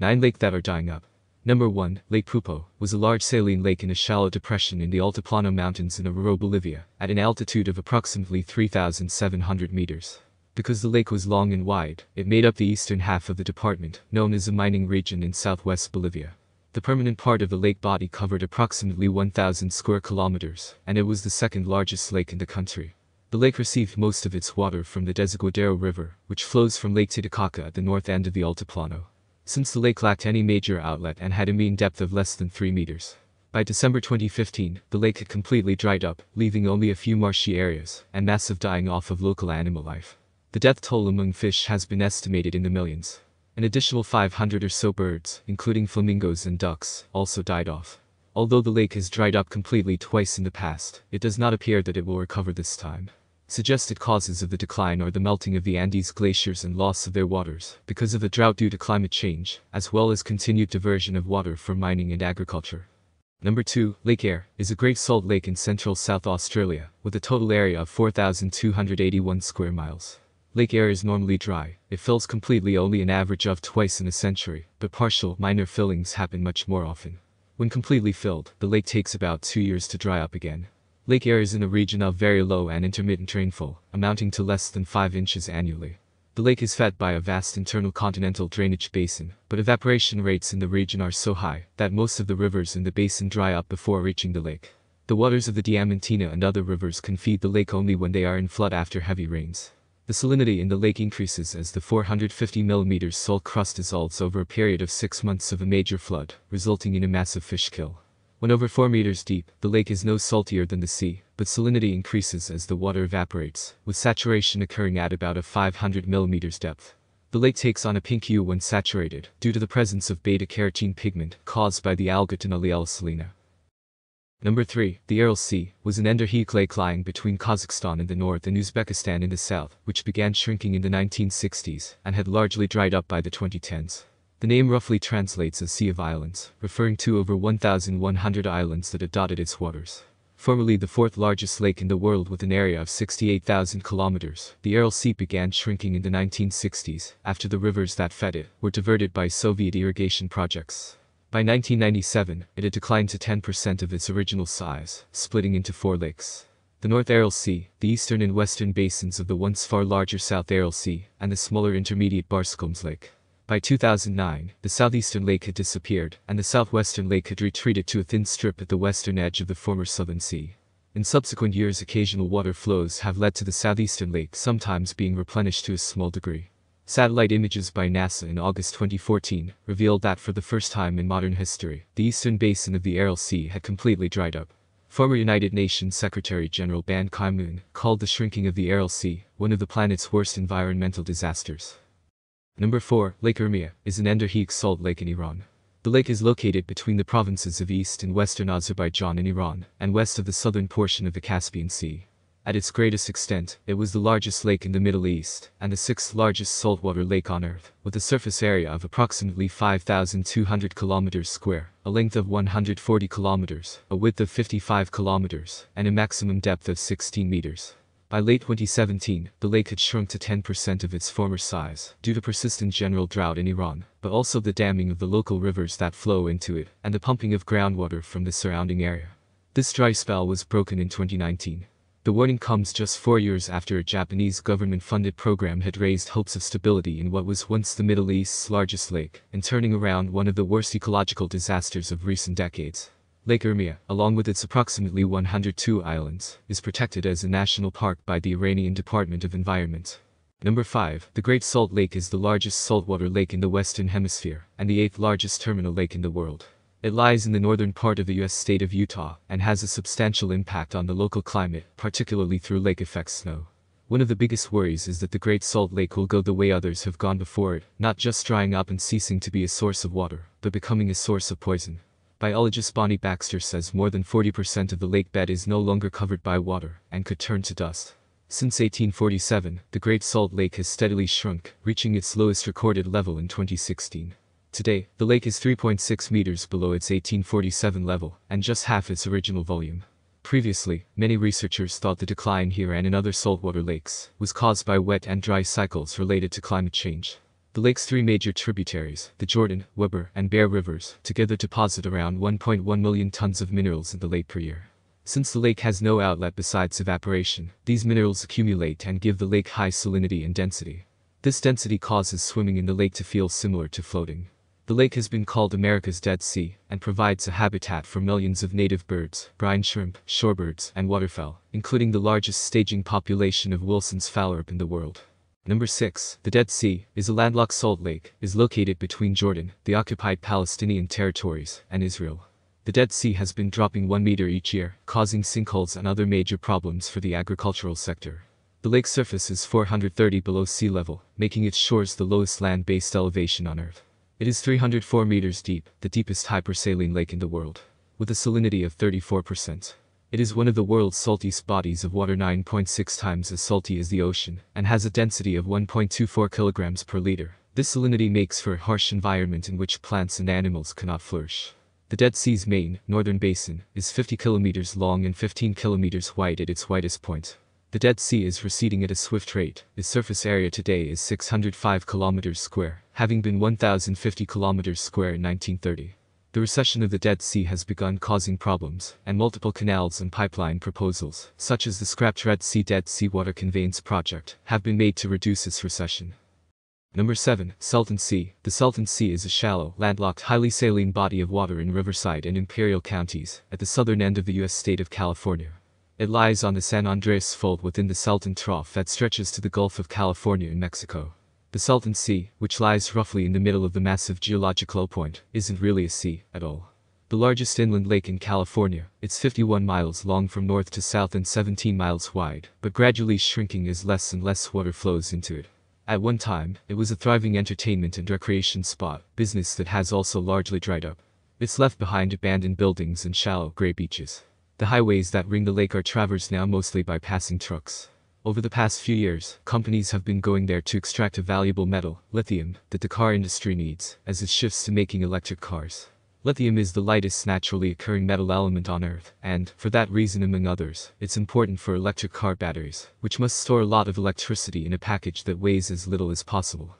9 Lake that are dying up. Number 1, Lake Poopo, was a large saline lake in a shallow depression in the Altiplano Mountains in Oruro, Bolivia, at an altitude of approximately 3,700 meters. Because the lake was long and wide, it made up the eastern half of the department, known as a mining region in southwest Bolivia. The permanent part of the lake body covered approximately 1,000 square kilometers, and it was the second largest lake in the country. The lake received most of its water from the Desaguadero River, which flows from Lake Titicaca at the north end of the Altiplano since the lake lacked any major outlet and had a mean depth of less than 3 meters. By December 2015, the lake had completely dried up, leaving only a few marshy areas, and massive dying off of local animal life. The death toll among fish has been estimated in the millions. An additional 500 or so birds, including flamingos and ducks, also died off. Although the lake has dried up completely twice in the past, it does not appear that it will recover this time. Suggested causes of the decline are the melting of the Andes glaciers and loss of their waters because of a drought due to climate change, as well as continued diversion of water for mining and agriculture. Number 2, Lake Eyre, is a great salt lake in central South Australia, with a total area of 4,281 square miles. Lake Eyre is normally dry, it fills completely only an average of twice in a century, but partial, minor fillings happen much more often. When completely filled, the lake takes about two years to dry up again. Lake Eyre is in a region of very low and intermittent rainfall, amounting to less than 5 inches annually. The lake is fed by a vast internal continental drainage basin, but evaporation rates in the region are so high that most of the rivers in the basin dry up before reaching the lake. The waters of the Diamantina and other rivers can feed the lake only when they are in flood after heavy rains. The salinity in the lake increases as the 450 mm salt crust dissolves over a period of six months of a major flood, resulting in a massive fish kill. When over 4 meters deep, the lake is no saltier than the sea, but salinity increases as the water evaporates, with saturation occurring at about a 500 millimeters depth. The lake takes on a pink hue when saturated, due to the presence of beta-carotene pigment caused by the alga Dunaliella salina. Number 3, the Aral Sea, was an endorheic lake lying between Kazakhstan in the north and Uzbekistan in the south, which began shrinking in the 1960s and had largely dried up by the 2010s. The name roughly translates as Sea of Islands, referring to over 1,100 islands that have dotted its waters. Formerly the fourth largest lake in the world with an area of 68,000 kilometers, the Aral Sea began shrinking in the 1960s after the rivers that fed it were diverted by Soviet irrigation projects. By 1997, it had declined to 10% of its original size, splitting into four lakes. The North Aral Sea, the eastern and western basins of the once far larger South Aral Sea, and the smaller intermediate Barsakelmes Lake. By 2009, the southeastern lake had disappeared, and the southwestern lake had retreated to a thin strip at the western edge of the former Southern Sea. In subsequent years occasional water flows have led to the southeastern lake sometimes being replenished to a small degree. Satellite images by NASA in August 2014 revealed that for the first time in modern history, the eastern basin of the Aral Sea had completely dried up. Former United Nations Secretary General Ban Ki-moon called the shrinking of the Aral Sea one of the planet's worst environmental disasters. Number 4, Lake Urmia, is an endorheic salt lake in Iran. The lake is located between the provinces of east and western Azerbaijan in Iran, and west of the southern portion of the Caspian Sea. At its greatest extent, it was the largest lake in the Middle East, and the sixth largest saltwater lake on Earth, with a surface area of approximately 5,200 kilometers square, a length of 140 kilometers, a width of 55 kilometers, and a maximum depth of 16 meters. By late 2017, the lake had shrunk to 10% of its former size due to persistent general drought in Iran, but also the damming of the local rivers that flow into it and the pumping of groundwater from the surrounding area. This dry spell was broken in 2019. The warning comes just four years after a Japanese government-funded program had raised hopes of stability in what was once the Middle East's largest lake, and turning around one of the worst ecological disasters of recent decades. Lake Urmia, along with its approximately 102 islands, is protected as a national park by the Iranian Department of Environment. Number 5. The Great Salt Lake is the largest saltwater lake in the Western Hemisphere, and the eighth largest terminal lake in the world. It lies in the northern part of the U.S. state of Utah, and has a substantial impact on the local climate, particularly through lake effect snow. One of the biggest worries is that the Great Salt Lake will go the way others have gone before it, not just drying up and ceasing to be a source of water, but becoming a source of poison. Biologist Bonnie Baxter says more than 40% of the lake bed is no longer covered by water and could turn to dust. Since 1847, the Great Salt Lake has steadily shrunk, reaching its lowest recorded level in 2016. Today, the lake is 3.6 meters below its 1847 level, and just half its original volume. Previously, many researchers thought the decline here and in other saltwater lakes was caused by wet and dry cycles related to climate change. The lake's three major tributaries, the Jordan, Weber, and Bear rivers, together deposit around 1.1 million tons of minerals in the lake per year. Since the lake has no outlet besides evaporation, these minerals accumulate and give the lake high salinity and density. This density causes swimming in the lake to feel similar to floating. The lake has been called America's Dead Sea and provides a habitat for millions of native birds, brine shrimp, shorebirds, and waterfowl, including the largest staging population of Wilson's phalarope in the world. Number 6. The Dead Sea is a landlocked salt lake, is located between Jordan, the occupied Palestinian territories, and Israel. The Dead Sea has been dropping 1 meter each year, causing sinkholes and other major problems for the agricultural sector. The lake's surface is 430 below sea level, making its shores the lowest land-based elevation on Earth. It is 304 meters deep, the deepest hypersaline lake in the world, with a salinity of 34%. It is one of the world's saltiest bodies of water 9.6 times as salty as the ocean, and has a density of 1.24 kilograms per liter. This salinity makes for a harsh environment in which plants and animals cannot flourish. The Dead Sea's main, northern basin, is 50 kilometers long and 15 kilometers wide at its widest point. The Dead Sea is receding at a swift rate. Its surface area today is 605 kilometers square, having been 1,050 kilometers square in 1930. The recession of the Dead Sea has begun causing problems, and multiple canals and pipeline proposals, such as the scrapped Red Sea Dead Sea Water Conveyance Project, have been made to reduce its recession. Number 7. Salton Sea. The Salton Sea is a shallow, landlocked, highly saline body of water in Riverside and Imperial counties, at the southern end of the U.S. state of California. It lies on the San Andreas Fault within the Salton Trough that stretches to the Gulf of California in Mexico. The Salton Sea, which lies roughly in the middle of the massive geological point, isn't really a sea at all. The largest inland lake in California, it's 51 miles long from north to south and 17 miles wide, but gradually shrinking as less and less water flows into it. At one time, it was a thriving entertainment and recreation spot, business that has also largely dried up. It's left behind abandoned buildings and shallow, gray beaches. The highways that ring the lake are traversed now mostly by passing trucks. Over the past few years, companies have been going there to extract a valuable metal, lithium, that the car industry needs, as it shifts to making electric cars. Lithium is the lightest naturally occurring metal element on Earth, and, for that reason among others, it's important for electric car batteries, which must store a lot of electricity in a package that weighs as little as possible.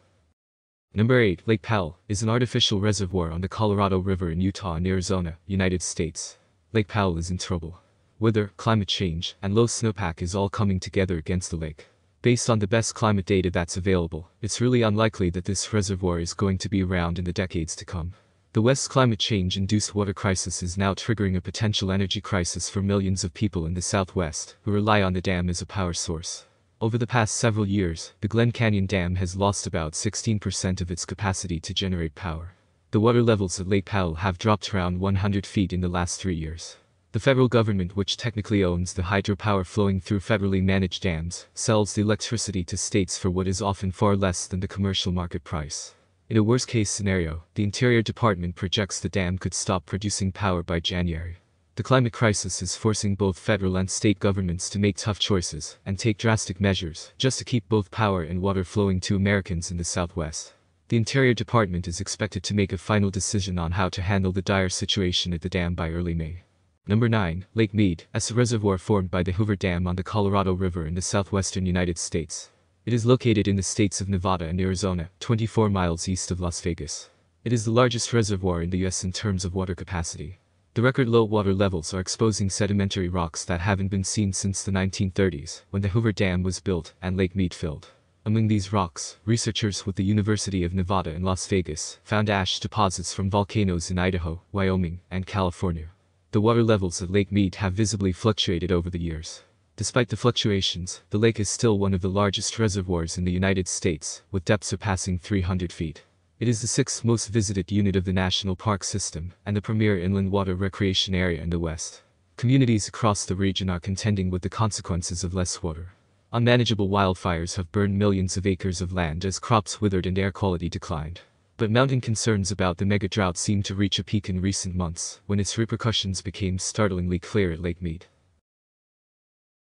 Number 8. Lake Powell is an artificial reservoir on the Colorado River in Utah and Arizona, United States. Lake Powell is in trouble weather, climate change, and low snowpack is all coming together against the lake. Based on the best climate data that's available, it's really unlikely that this reservoir is going to be around in the decades to come. The West's climate change-induced water crisis is now triggering a potential energy crisis for millions of people in the Southwest who rely on the dam as a power source. Over the past several years, the Glen Canyon Dam has lost about 16% of its capacity to generate power. The water levels at Lake Powell have dropped around 100 feet in the last three years. The federal government which technically owns the hydropower flowing through federally managed dams, sells the electricity to states for what is often far less than the commercial market price. In a worst-case scenario, the Interior Department projects the dam could stop producing power by January. The climate crisis is forcing both federal and state governments to make tough choices and take drastic measures just to keep both power and water flowing to Americans in the Southwest. The Interior Department is expected to make a final decision on how to handle the dire situation at the dam by early May. Number 9. Lake Mead, as a reservoir formed by the Hoover Dam on the Colorado River in the southwestern United States. It is located in the states of Nevada and Arizona, 24 miles east of Las Vegas. It is the largest reservoir in the U.S. in terms of water capacity. The record low water levels are exposing sedimentary rocks that haven't been seen since the 1930s, when the Hoover Dam was built and Lake Mead filled. Among these rocks, researchers with the University of Nevada in Las Vegas found ash deposits from volcanoes in Idaho, Wyoming, and California. The water levels at Lake Mead have visibly fluctuated over the years. Despite the fluctuations, the lake is still one of the largest reservoirs in the United States, with depth surpassing 300 feet. It is the sixth most visited unit of the national park system, and the premier inland water recreation area in the West. Communities across the region are contending with the consequences of less water. Unmanageable wildfires have burned millions of acres of land as crops withered and air quality declined. But mounting concerns about the mega drought seemed to reach a peak in recent months, when its repercussions became startlingly clear at Lake Mead.